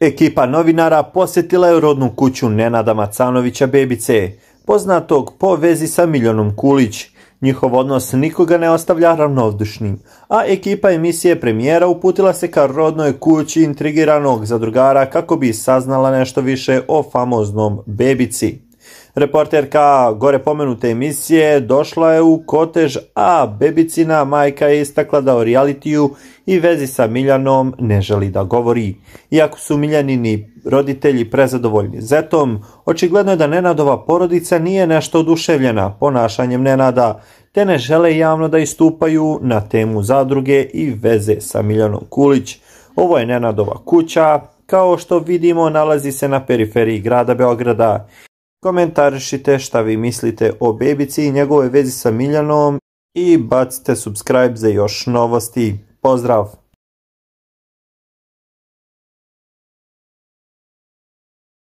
Ekipa novinara posjetila je rodnu kuću Nenada Macanovića Bebice, poznatog po vezi sa Miljonom Kulić. Njihov odnos nikoga ne ostavlja ravnovdušnim, a ekipa emisije premijera uputila se ka rodnoj kući intrigiranog zadrugara kako bi saznala nešto više o famoznom Bebici. Reporterka gore pomenute emisije došla je u kotež, a Bebicina majka je istakla da o realitiju i vezi sa Miljanom ne želi da govori. Iako su Miljanini roditelji prezadovoljni zetom, očigledno je da Nenadova porodica nije nešto oduševljena ponašanjem Nenada, te ne žele javno da istupaju na temu zadruge i veze sa Miljanom Kulić. Ovo je Nenadova kuća, kao što vidimo nalazi se na periferiji grada Beograda. Komentarišite šta vi mislite o Bebici i njegove vezi sa Miljanom i bacite subscribe za još novosti. Pozdrav!